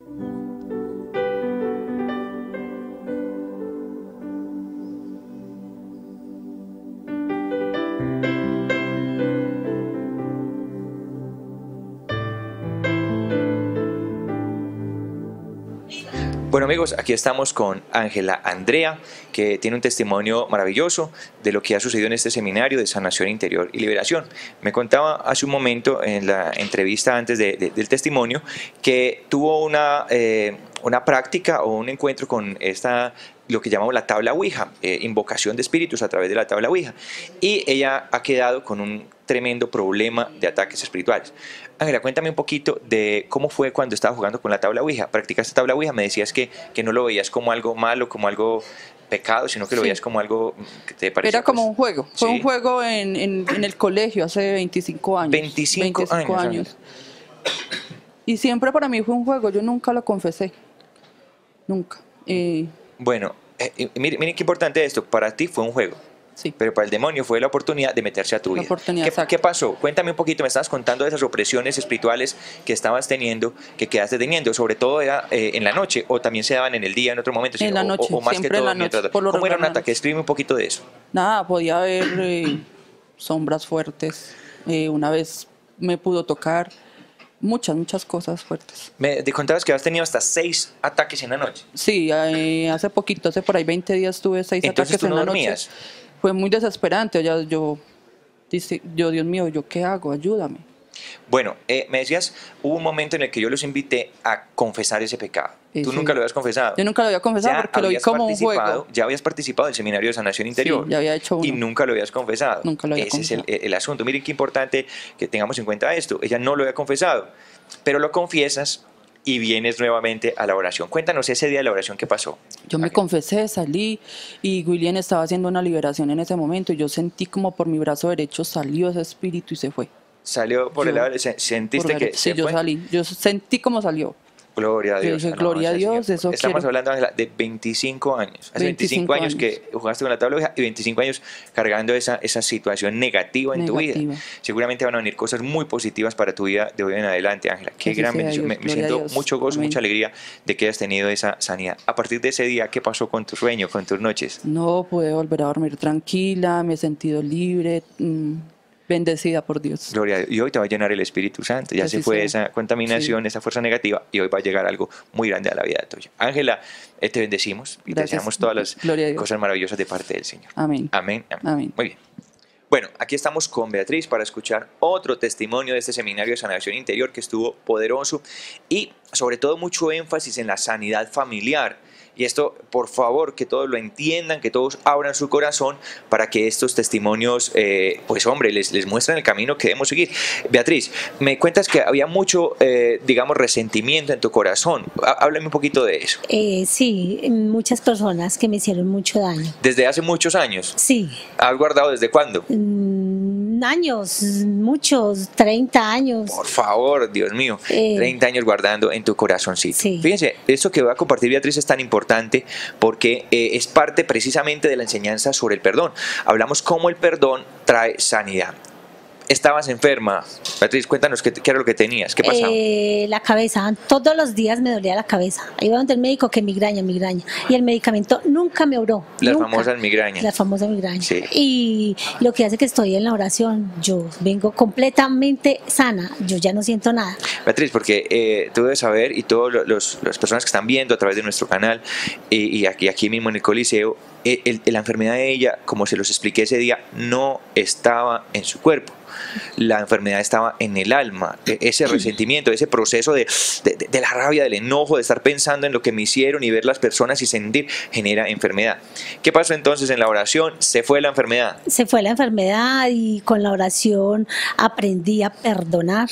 Thank you. Bueno amigos, aquí estamos con Ángela Andrea, que tiene un testimonio maravilloso de lo que ha sucedido en este seminario de sanación interior y liberación. Me contaba hace un momento en la entrevista antes del testimonio que tuvo una, eh, una práctica o un encuentro con esta lo que llamamos la tabla Ouija, eh, invocación de espíritus a través de la tabla Ouija. Y ella ha quedado con un tremendo problema de ataques espirituales. Ángela, cuéntame un poquito de cómo fue cuando estaba jugando con la tabla Ouija. Practicaste tabla Ouija, me decías que, que no lo veías como algo malo, como algo pecado, sino que lo veías como algo que te parecía. Era como pues, un juego. Fue sí. un juego en, en, en el colegio hace 25 años. 25 años, Y siempre para mí fue un juego. Yo nunca lo confesé. Nunca. Eh, Bueno, eh, miren, miren qué importante esto. Para ti fue un juego. Sí. Pero para el demonio fue la oportunidad de meterse a tu La vida. oportunidad, ¿Qué, qué pasó? Cuéntame un poquito, me estabas contando de esas opresiones espirituales que estabas teniendo, que quedaste teniendo, sobre todo era eh, en la noche o también se daban en el día, en otro momento, En la o- o- noche, o, más que siempre en todo la mientras- noche, por lo ¿Cómo era un en la ataque? noche. Escríbeme un poquito de eso. Nada, podía haber eh, sombras fuertes. Eh, una vez me pudo tocar. Muchas, muchas cosas fuertes. Me te contabas que has tenido hasta seis ataques en la noche. Sí, eh, hace poquito, hace por ahí 20 días tuve seis Entonces, ataques ¿tú en no la dormías? noche. Fue muy desesperante. Yo, dice, yo, Dios mío, ¿yo qué hago? Ayúdame. Bueno, eh, me decías, hubo un momento en el que yo los invité a confesar ese pecado. Sí, Tú sí. nunca lo habías confesado. Yo nunca lo había confesado Ya porque lo vi como un juego. Ya habías participado del seminario de sanación interior. ya había hecho Y uno. nunca lo habías confesado. Nunca lo había Ese es el, confesado. el asunto. Miren qué importante que tengamos en cuenta esto. Ella no lo había confesado, pero lo confiesas y vienes nuevamente a la oración. Cuéntanos ese día de la oración, ¿qué pasó? Yo me confesé, salí y William estaba haciendo una liberación en ese momento y yo sentí como por mi brazo derecho salió ese espíritu y se fue. Salió por Yo- el lado, se- sentiste Por que sí, se yo fue? salí. Yo sentí como salió. Gloria a Yo Dios. dije, gloria a Dios, eso Estamos quiero. hablando Ángela, de 25 años. Hace 25, 25 años, que jugaste con la tabla y 25 años cargando esa, esa situación negativa en tu vida. Seguramente van a venir cosas muy positivas para tu vida de hoy en adelante, Ángela. Qué Así gran bendición. Dios, Me, siento mucho gozo, Amén. mucha alegría de que hayas tenido esa sanidad. A partir de ese día, ¿qué pasó con tu sueño, con tus noches? No pude volver a dormir tranquila, me he sentido libre, mm, bendecida por Dios. Gloria a Dios. Y hoy te va a llenar el Espíritu Santo. Ya se fue sea. esa contaminación, esa fuerza negativa y hoy va a llegar algo muy grande a la vida tuya. Ángela, eh, te bendecimos y te deseamos todas las cosas maravillosas de parte del Señor. Amén. Amén, amén. Amén. Muy bien. Bueno, aquí estamos con Beatriz para escuchar otro testimonio de este seminario de sanación interior que estuvo poderoso y sobre todo mucho énfasis en la sanidad familiar. Y esto, por favor, que todos lo entiendan, que todos abran su corazón para que estos testimonios, eh, pues hombre, les, les muestren el camino que debemos seguir. Beatriz, me cuentas que había mucho, eh, digamos, resentimiento en tu corazón. Há- Háblame un poquito de eso. Eh, sí, muchas personas que me hicieron mucho daño. Desde hace muchos años. Sí, ¿Has guardado desde cuándo? mm, años, muchos, 30 años. Por favor, Dios mío, Eh. 30 años guardando en tu corazoncito. Sí. Fíjense, esto que va a compartir Beatriz es tan importante porque eh, es parte precisamente de la enseñanza sobre el perdón. Hablamos cómo el perdón trae sanidad. Estabas enferma. Beatriz, cuéntanos qué, qué era lo que tenías, qué pasaba. Eh, la cabeza, todos los días me dolía la cabeza. Iba donde el médico que migraña, migraña. Y el medicamento nunca me obró. Las nunca. famosas migrañas. La famosa migraña. Sí. Y lo que hace que estoy en la oración, yo vengo completamente sana, yo ya no siento nada. Beatriz, porque eh, tú debes saber, y todas las personas que están viendo a través de nuestro canal y, y aquí, aquí mismo en el Coliseo, el- la enfermedad de ella, como se los expliqué ese día, no estaba en su cuerpo. La enfermedad estaba en el alma, E- ese resentimiento, ese proceso de, de- de- de la rabia, del enojo, de estar pensando en lo que me hicieron y ver las personas y sentir, genera enfermedad. ¿Qué pasó entonces en la oración? Se fue la enfermedad. Se fue la enfermedad y con la oración aprendí a perdonar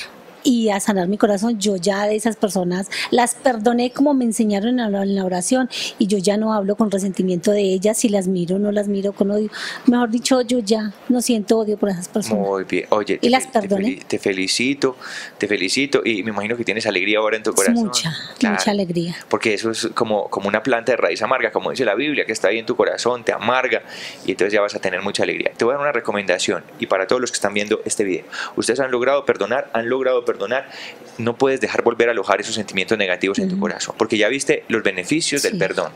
y a sanar mi corazón. Yo ya de esas personas las perdoné como me enseñaron en la, oración y yo ya no hablo con resentimiento de ellas, si las miro no las miro con odio. Mejor dicho, yo ya no siento odio por esas personas. Muy bien. Oye, Y las perdoné. te felicito, te felicito y me imagino que tienes alegría ahora en tu corazón. mucha, Claro, mucha alegría. Porque eso es como, como una planta de raíz amarga, como dice la Biblia, que está ahí en tu corazón, te amarga y entonces ya vas a tener mucha alegría. Te voy a dar una recomendación y para todos los que están viendo este video. Ustedes han logrado perdonar, han logrado perdonar perdonar, no puedes dejar volver a alojar esos sentimientos negativos en tu corazón, porque ya viste los beneficios del Sí. perdón.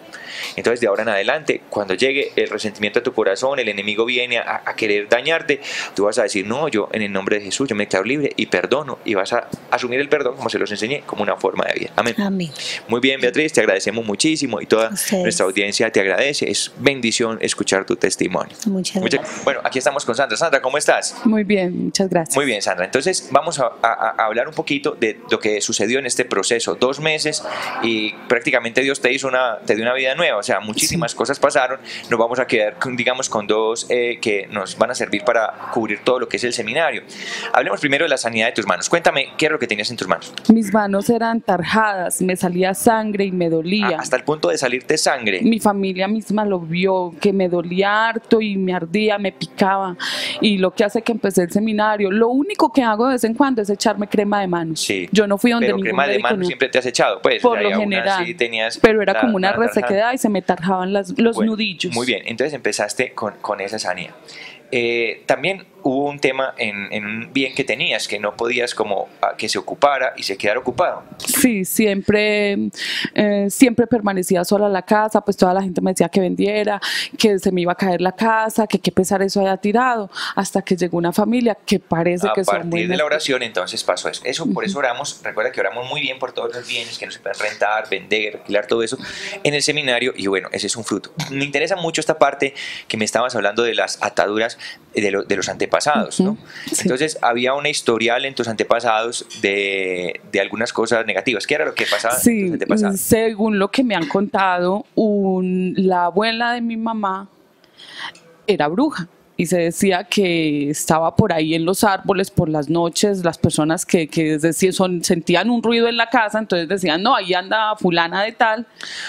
Entonces, de ahora en adelante, cuando llegue el resentimiento a tu corazón, el enemigo viene a, a querer dañarte, tú vas a decir, no, yo en el nombre de Jesús, yo me declaro libre y perdono, y vas a asumir el perdón, como se los enseñé, como una forma de vida. Amén. Amén. Muy bien, Beatriz, te agradecemos muchísimo y toda Ustedes. nuestra audiencia te agradece. Es bendición escuchar tu testimonio. Muchas Mucha- gracias. bueno, aquí estamos con Sandra. Sandra, ¿cómo estás? Muy bien, muchas gracias. Muy bien, Sandra. Entonces vamos a, a- a hablar un poquito de lo que sucedió en este proceso. Dos meses y prácticamente Dios te hizo una, te dio una vida nueva. O sea, muchísimas cosas pasaron. Nos vamos a quedar, con, digamos, con dos eh, que nos van a servir para cubrir todo lo que es el seminario. Hablemos primero de la sanidad de tus manos. Cuéntame, ¿qué es lo que tenías en tus manos? Mis manos eran tarjadas, me salía sangre y me dolía. Ah, hasta el punto de salirte sangre. Mi familia misma lo vio, que me dolía harto y me ardía, me picaba. Y lo que hace que empecé el seminario, lo único que hago de vez en cuando es echarme crema de manos. Sí. Yo no fui donde Pero ningún crema de médico, mano no. siempre te has echado, pues. Por o sea, lo general. tenías Pero era la- como una resequedad y se me tarjaban las, los Bueno, nudillos. Muy bien, entonces empezaste con, con esa sanidad. Eh, también hubo un tema en, en un bien que tenías, que no podías como ah, que se ocupara y se quedara ocupado. Sí, siempre, eh, siempre permanecía sola en la casa, pues toda la gente me decía que vendiera, que se me iba a caer la casa, que qué pesar eso haya tirado, hasta que llegó una familia que parece A que son partir de la oración entonces pasó eso. Eso por eso oramos, recuerda que oramos muy bien por todos los bienes que no se pueden rentar, vender, alquilar, todo eso en el seminario y bueno, ese es un fruto. Me interesa mucho esta parte que me estabas hablando de las ataduras de, lo- de los antepasados, ¿no? Sí. Entonces había una historial en tus antepasados de, de algunas cosas negativas. ¿Qué era lo que pasaba Sí, según lo que me han contado, un- la abuela de mi mamá era bruja y se decía que estaba por ahí en los árboles por las noches, las personas que, que decir, son, sentían un ruido en la casa, entonces decían, no, ahí anda fulana de tal,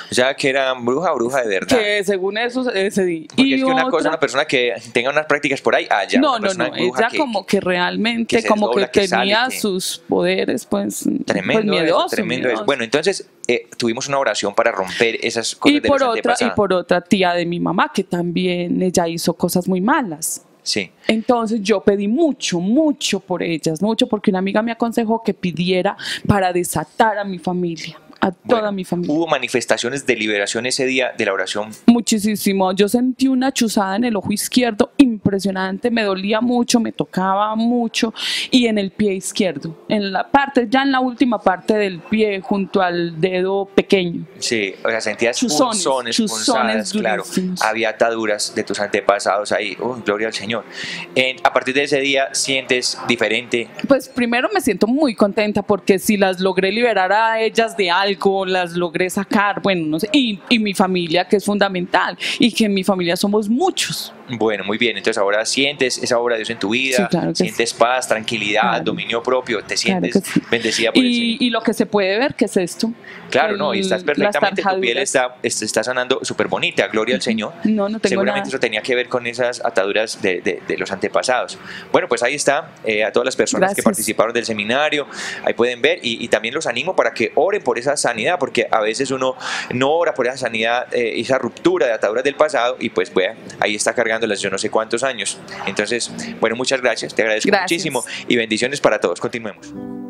O sea, que era bruja o bruja de verdad. que según eso di- Porque y es que una cosa, otra- una persona que tenga unas prácticas por ahí, allá. no, una no, no, bruja ella que- como que realmente, que como que tenía sus poderes, pues, Tremendo, pues eso, miedoso, tremendo eso. miedoso. Bueno, entonces eh, tuvimos una oración para romper esas cosas y de por otra y por otra tía de mi mamá que también ella hizo cosas muy malas Sí. entonces yo pedí mucho mucho por ellas mucho porque una amiga me aconsejó que pidiera para desatar a mi familia a toda Bueno, mi familia Hubo manifestaciones de liberación ese día de la oración. muchísimo yo sentí una chuzada en el ojo izquierdo impresionante me dolía mucho me tocaba mucho y en el pie izquierdo en la parte ya en la última parte del pie junto al dedo pequeño Sí, o sea, sentías Chuzones, punzones, chuzones punzadas, claro. Había ataduras de tus antepasados ahí. Oh, gloria al Señor. En- a partir de ese día sientes diferente. Pues primero me siento muy contenta porque si las logré liberar a ellas de algo, las logré sacar, bueno, no sé, y, y mi familia que es fundamental y que en mi familia somos muchos. Bueno, muy bien. Entonces ahora sientes esa obra de Dios en tu vida, Sí, claro sientes paz, tranquilidad, Claro. dominio propio, te sientes sí. bendecida por el Señor. Y, y lo que se puede ver, que es esto. Claro, no, y estás perfectamente, tu piel está, está, sanando súper bonita, gloria al Señor. No, no tengo Seguramente nada. eso tenía que ver con esas ataduras de, de- de los antepasados. Bueno, pues ahí está, eh, a todas las personas que participaron del seminario, ahí pueden ver, y, y también los animo para que oren por esa sanidad, porque a veces uno no ora por esa sanidad, eh, esa ruptura de ataduras del pasado, y pues vea, ahí está yo no sé cuántos años. Entonces, bueno, muchas gracias, te agradezco Gracias. muchísimo, y bendiciones para todos. Continuemos.